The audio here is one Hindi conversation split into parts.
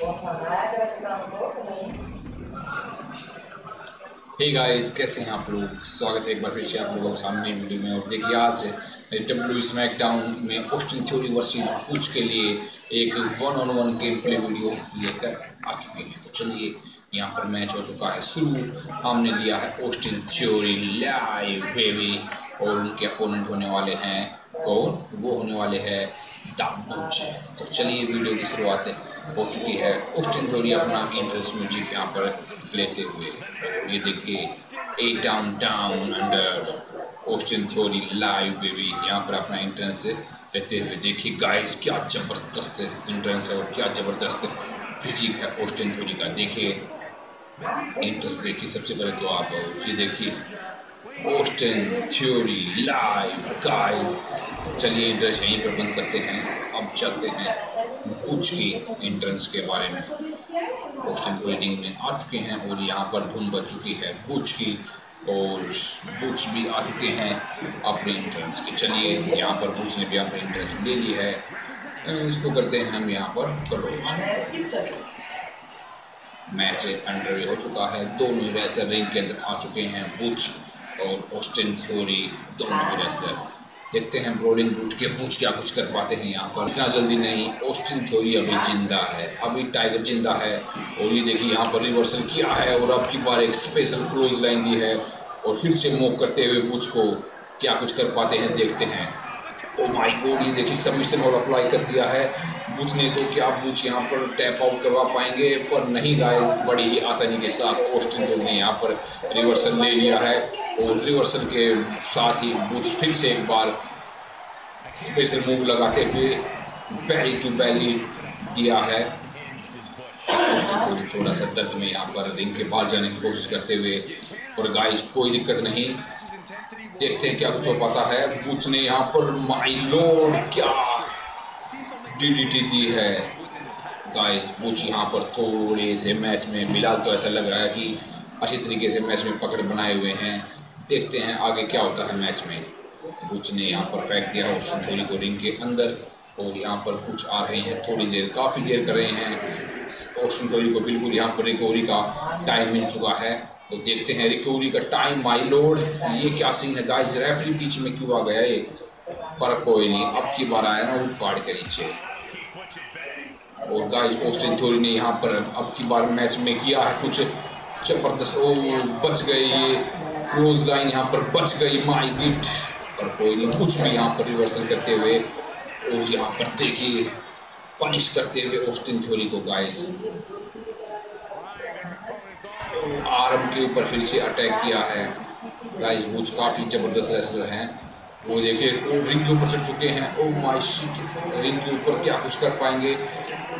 हे गाइस कैसे हैं आप लोग? स्वागत है एक बार फिर से आप लोगों के सामने वीडियो में। और देखिए आज डब्ल्यू स्मैकडाउन में ऑस्टिन थ्योरी वर्सेस पूछ के लिए एक one on one game play video लेकर आ चुके हैं। तो चलिए, यहाँ पर मैच हो चुका है, शुरू हमने लिया है ऑस्टिन थ्योरी लाइव बेबी और उनके अपोनेंट होने वाले हैं कौन? वो होने वाले हैं दाबूच तो चलिए वीडियो की शुरुआत हो। चुकी है ऑस्टिन थ्योरी अपना इंट्रेस्ट म्यूज़िक यहाँ पर लेते हुए। ये देखिए a down down under Austin Theory live baby यहाँ पर अपना इंट्रेंस लेते हुए। देखिए गाइस क्या ज़बरदस्त इंट्रेंस है और क्या ज़बरदस्त फिजिक है ऑस्टिन थ्योरी का। देखिए इंट्रेंस देखिए सबसे पहले तो आप, ये देखिए ऑस्टिन थ्योरी लाइव गाइस चलिए इंट्रेंस यहीं पर बंद करते हैं। अब चलते हैं। कुछ की इंट्रेंस के बारे में। पोस्टिंग वेडिंग में आ चुके हैं और यहाँ पर धुन बज चुकी है। बुच की और बुच भी आ चुके हैं अपने इंट्रेंस के। चलिए, यहाँ पर बुच ने भी अपनी इंट्रेंस ले ली है। इसको करते हैं हम यहाँ पर क्लोज मैच अंडरवे हो चुका है। दोनों रेसलर रिंग के अंदर आ चुके हैं बुच और ऑस्टिन थ्योरी दोनों ही रेसलर देखते हैं ब्रोलिंग रूट के पूछ क्या कुछ कर पाते हैं यहाँ पर। इतना जल्दी नहीं ऑस्टिन थ्योरी अभी ज़िंदा है। अभी टाइगर ज़िंदा है। और ये देखिए यहाँ पर रिवर्सल किया है और अब की बार एक स्पेशल क्लोज लाइन दी है और फिर से मूव करते हुए पूछ को क्या कुछ कर पाते हैं, देखते हैं। ओ माय गॉड ये देखिए सबमिशन और अप्लाई कर दिया है। बुच ने तो क्या बुच यहाँ पर टैप आउट करवा पाएँगे, पर नहीं गाइस बड़ी आसानी के साथ ऑस्टिन थ्योरी ने यहाँ पर रिवर्सल ले लिया है। और रिवर्सल के साथ ही बुच फिर से एक बार स्पेशल मूव लगाते हुए बैली टू बैली दिया है। थोड़ा सा दर्द में यहाँ पर रिंग के बाहर जाने की कोशिश करते हुए। और गाइस कोई दिक्कत नहीं। देखते हैं क्या कुछ हो पाता है। बुच ने यहाँ पर माई लॉर्ड क्या डीडीटी दी है। गाइस बुच यहाँ पर थोड़े से मैच में, फ़िलहाल तो ऐसा लग रहा है कि अच्छी तरीके से मैच में पकड़ बनाए हुए हैं। देखते हैं आगे क्या होता है मैच में। कुछ ने यहाँ पर फेंक दिया ओशन थोड़ी को रिंग के अंदर और यहाँ पर कुछ आ रहे हैं, थोड़ी देर, काफ़ी देर कर रहे हैं। ओशन थोड़ी को बिल्कुल यहाँ पर रिकवरी का टाइम मिल चुका है। तो देखते हैं रिकवरी का टाइम माई लोड ये क्या सीन है? गाइस रेफरी बीच में क्यों आ गया ये? पर कोई नहीं, अब की बार आया ना, उठ पाड़ के नीचे। और गाइस ओस्टिन थोड़ी ने यहाँ पर अब की बार मैच में किया है कुछ ज़बरदस्त, ओ, बच गए ये। क्लोज लाइन यहाँ पर बच गई माई गिफ्ट पर कोई नहीं, कुछ भी यहाँ पर रिवर्सल करते हुए और यहाँ पर देखिए पनिश करते हुए ऑस्टिन थ्योरी को गाइस आर्म के ऊपर फिर से अटैक किया है। गाइस बुच काफ़ी ज़बरदस्त रेसलर हैं। वो देखिए रिंग के ऊपर चढ़ चुके हैं। ओ माय शिट रिंग के ऊपर क्या कुछ कर पाएँगे?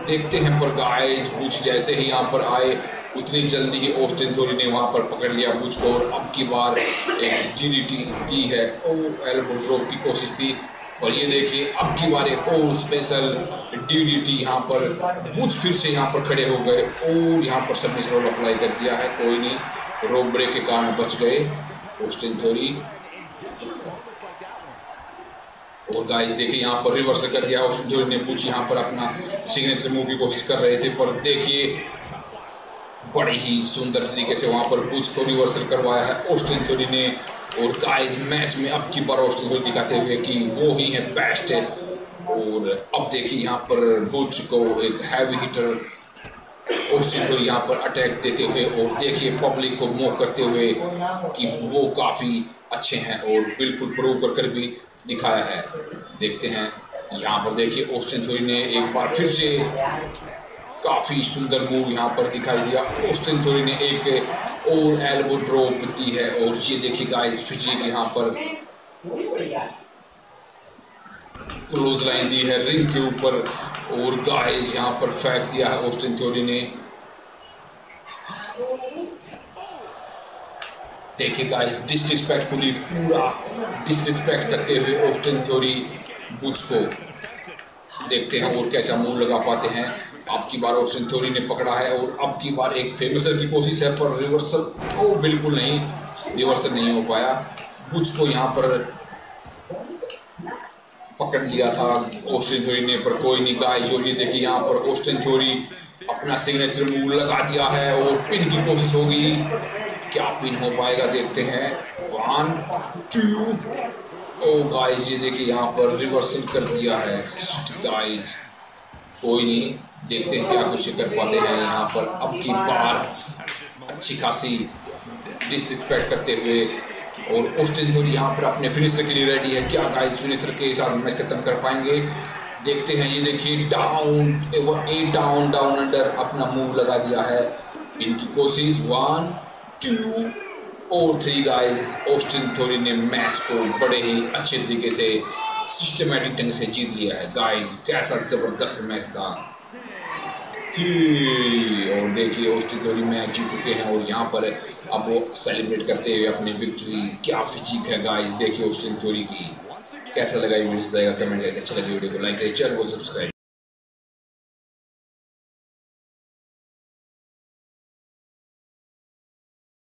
देखते हैं पर गाइस बुच जैसे ही यहाँ पर आए उतनी जल्दी ही ऑस्टिन थोरी ने वहाँ पर पकड़ लिया। बुच को और अब की बार एक डीडीटी दी है। ओ एल्बो ड्रॉप की कोशिश थी। और ये देखिए, अब की बार एक और स्पेशल डीडीटी यहाँ पर बुच फिर से यहाँ पर खड़े हो गए। और यहाँ पर सबमिशन रोल अप्लाई कर दिया है। कोई नहीं रोक ब्रेक के कारण बच गए ऑस्टिन थोरी और गाइस देखिए, यहाँ पर रिवर्सल कर दिया। ऑस्टिन थोरी ने पूछ, यहाँ पर अपना सिग्नेचर मूव की कोशिश कर रहे थे। पर देखिए बड़े ही सुंदर तरीके से वहाँ पर पूछ को रिवर्सल करवाया है। ऑस्टिन थोरी ने और गाइस मैच में अब की बार ऑस्टिन थोरी दिखाते हुए कि वो ही है बेस्ट है और अब देखिए यहाँ पर बुच को एक हैवी हिटर ऑस्टिन थोरी यहाँ पर अटैक देते हुए और देखिए पब्लिक को मूव करते हुए कि वो काफ़ी अच्छे हैं और बिल्कुल प्रूव कर कर भी दिखाया है। देखते हैं। यहाँ पर देखिए ऑस्टिन थोरी ने एक बार फिर से काफ़ी सुंदर मूव यहाँ पर दिखाई दिया। ऑस्टिन थोरी ने एक और एल्बो ड्रॉप दी है और ये देखिए गाइस फिजिक यहाँ पर क्लोज लाइन दी है रिंग के ऊपर और गाइस यहाँ पर फेंक दिया है ऑस्टिन थोरी ने। देखिए गाइस डिसरिस्पेक्टफुली पूरा डिसरिस्पेक्ट करते हुए ऑस्टिन थोरी बुच को देखते हैं और कैसा मूव लगा पाते हैं। अब की बार ऑस्टिन थोरी ने पकड़ा है और अब की बार एक फेमसर की कोशिश है, पर रिवर्सल ओ बिल्कुल नहीं रिवर्सल नहीं हो पाया। कुछ को यहाँ पर पकड़ लिया था ऑस्टिन थ्योरी ने, पर कोई नहीं और ये देखिए यहाँ पर ऑस्टिन थ्योरी अपना सिग्नेचर मूव लगा दिया है और पिन की कोशिश होगी। क्या पिन हो पाएगा, देखते हैं। वन टू ओ गाइस ये देखिए यहाँ पर रिवर्सल कर दिया है। गाइस कोई नहीं। देखते हैं क्या कुछ कर पाते हैं यहाँ पर। अब की बार अच्छी खासी डिसरिस्पेक्ट करते हुए और ऑस्टिन थोड़ी यहाँ पर अपने फिनिशर के लिए रेडी है। क्या गाइस फिनिशर के साथ मैच खत्म कर पाएँगे? देखते हैं, ये देखिए डाउन वो एट डाउन डाउन अंडर अपना मूव लगा दिया है। इनकी कोशिश वन टू और थ्री गाइस ऑस्टिन थोरी ने मैच को बड़े ही अच्छे तरीके से सिस्टमेटिक ढंग से जीत लिया है। गाइस कैसा ज़बरदस्त मैच था। जी और देखिए ऑस्ट्री थोरी मैच जीत चुके हैं और यहाँ पर अब वो सेलिब्रेट करते हुए अपनी विक्ट्री क्या फिजिक है गाइस देखिए ऑस्टिन थोरी की। कैसा लगा ये वीडियो बताएगा कमेंट करके अच्छा लगे वीडियो को लाइक करें, चैनल को सब्सक्राइब